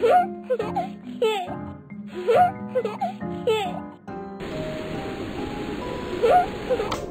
Woo!